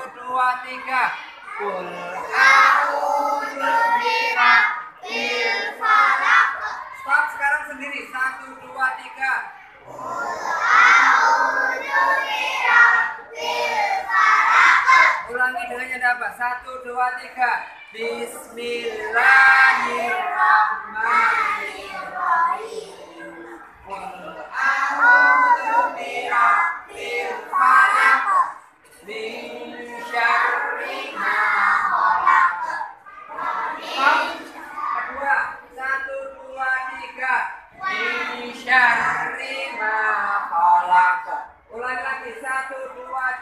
Satu, dua, tiga. Stop sekarang sendiri. Satu, dua, tiga. Ulangi dengannya dapat. Satu, dua, tiga. Bismillahirrahmanirrahim. Kul a'udzu birabbil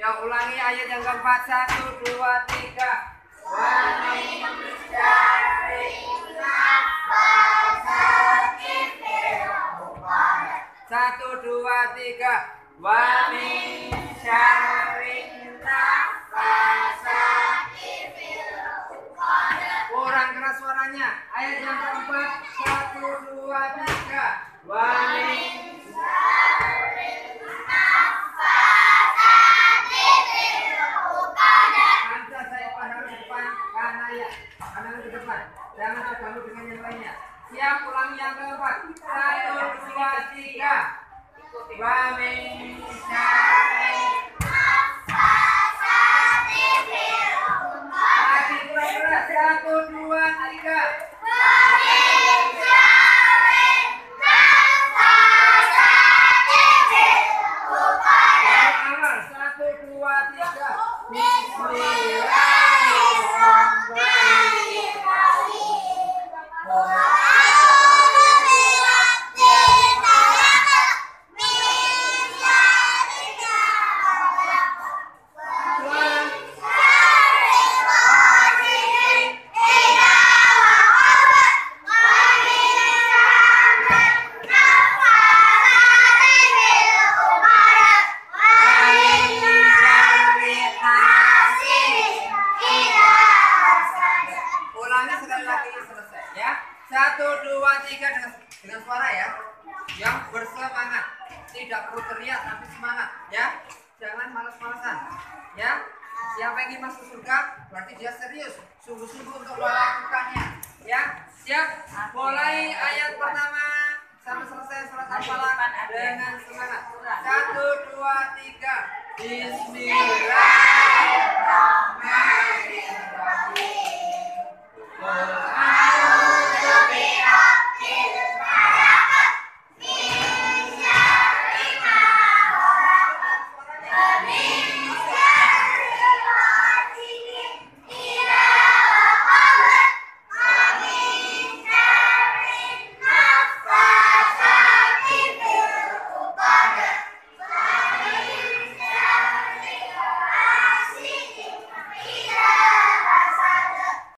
Ya ulangi ayat yang keempat satu dua tiga. Satu dua tiga. Wa min syarrin Kurang keras suaranya. Ayat yang keempat satu dua tiga. Wa Satu, dua, tiga. Wa min Satu, dua, tiga dengan dengan suara ya. Yang bersemangat. Tidak perlu teriak tapi semangat ya. Jangan malas-malasan ya. Siapa yang ingin masuk surga berarti dia serius, sungguh-sungguh untuk melakukannya. Ya, siap. Mulai ayat pertama sampai selesai surat al-falaq dengan semangat. Satu, dua, tiga. Bismillah.